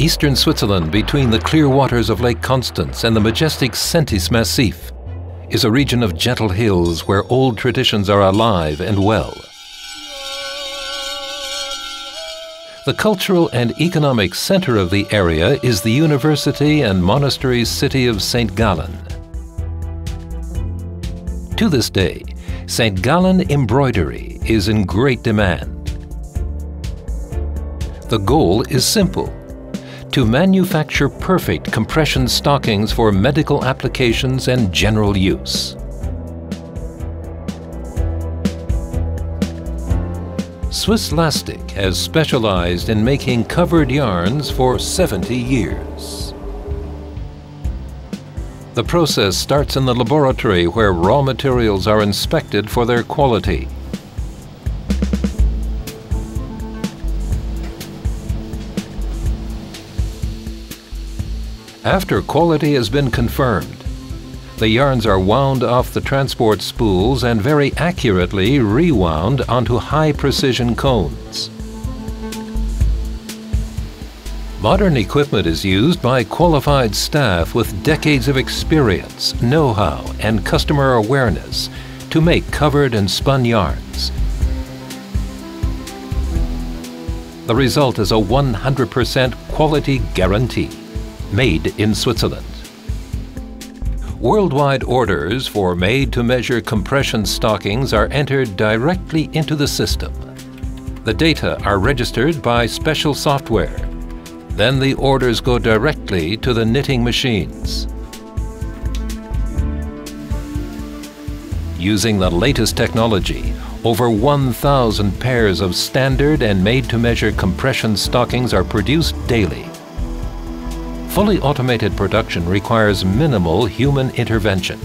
Eastern Switzerland between the clear waters of Lake Constance and the majestic Säntis Massif is a region of gentle hills where old traditions are alive and well. The cultural and economic center of the area is the university and monastery city of St. Gallen. To this day, St. Gallen embroidery is in great demand. The goal is simple to manufacture perfect compression stockings for medical applications and general use. Swisslastic has specialized in making covered yarns for 70 years. The process starts in the laboratory where raw materials are inspected for their quality. After quality has been confirmed, the yarns are wound off the transport spools and very accurately rewound onto high-precision cones. Modern equipment is used by qualified staff with decades of experience, know-how, and customer awareness to make covered and spun yarns. The result is a 100% quality guarantee made in Switzerland. Worldwide orders for made-to-measure compression stockings are entered directly into the system. The data are registered by special software. Then the orders go directly to the knitting machines. Using the latest technology, over 1,000 pairs of standard and made-to-measure compression stockings are produced daily. Fully automated production requires minimal human intervention.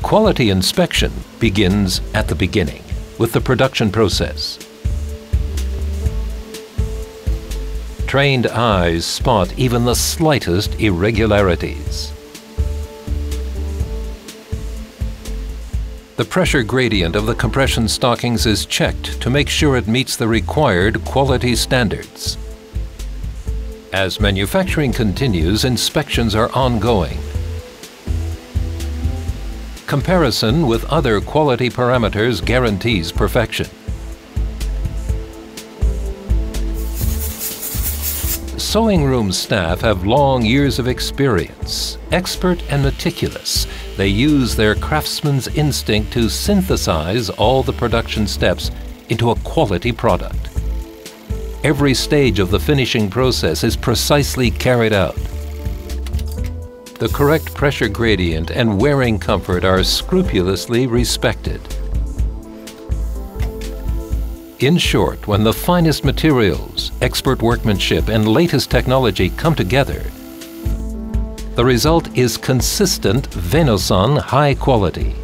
Quality inspection begins at the beginning with the production process. Trained eyes spot even the slightest irregularities. The pressure gradient of the compression stockings is checked to make sure it meets the required quality standards. As manufacturing continues, inspections are ongoing. Comparison with other quality parameters guarantees perfection. Sewing room staff have long years of experience, expert and meticulous, they use their craftsman's instinct to synthesize all the production steps into a quality product. Every stage of the finishing process is precisely carried out. The correct pressure gradient and wearing comfort are scrupulously respected. In short, when the finest materials, expert workmanship and latest technology come together, the result is consistent Venosan high quality.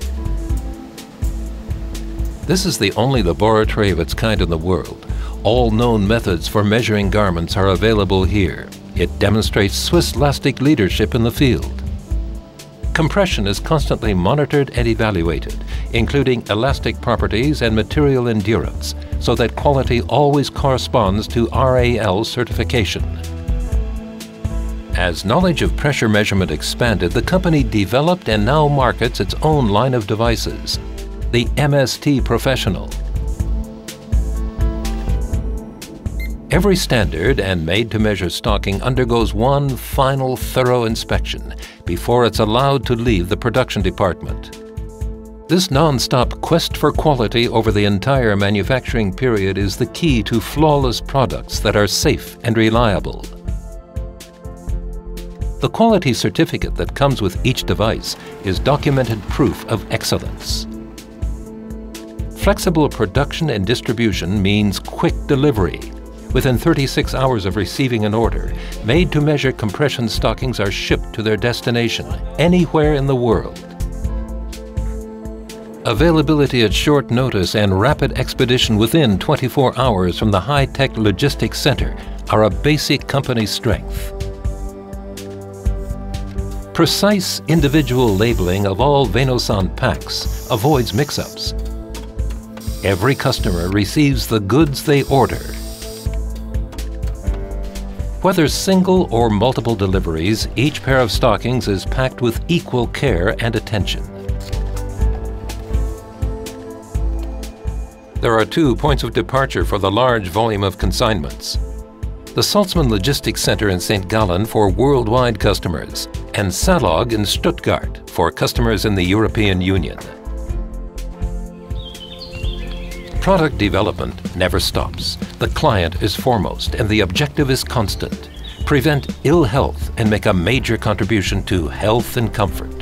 This is the only laboratory of its kind in the world. All known methods for measuring garments are available here. It demonstrates Swisslastic leadership in the field. Compression is constantly monitored and evaluated, including elastic properties and material endurance, so that quality always corresponds to RAL certification. As knowledge of pressure measurement expanded, the company developed and now markets its own line of devices, the MST Professional. Every standard and made-to-measure stocking undergoes one final thorough inspection before it's allowed to leave the production department. This non-stop quest for quality over the entire manufacturing period is the key to flawless products that are safe and reliable. The quality certificate that comes with each device is documented proof of excellence. Flexible production and distribution means quick delivery. Within 36 hours of receiving an order, made-to-measure compression stockings are shipped to their destination anywhere in the world. Availability at short notice and rapid expedition within 24 hours from the high-tech logistics center are a basic company strength. Precise individual labeling of all Venosan packs avoids mix-ups. every customer receives the goods they order. Whether single or multiple deliveries, each pair of stockings is packed with equal care and attention. There are two points of departure for the large volume of consignments. The Salzmann Logistics Center in St. Gallen for worldwide customers and Salog in Stuttgart for customers in the European Union. Product development never stops. The client is foremost and the objective is constant. Prevent ill health and make a major contribution to health and comfort.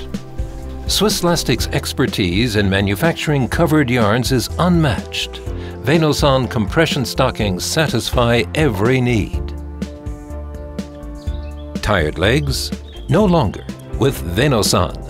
Swisslastic's expertise in manufacturing covered yarns is unmatched. Venosan compression stockings satisfy every need. Tired legs? No longer with Venosan.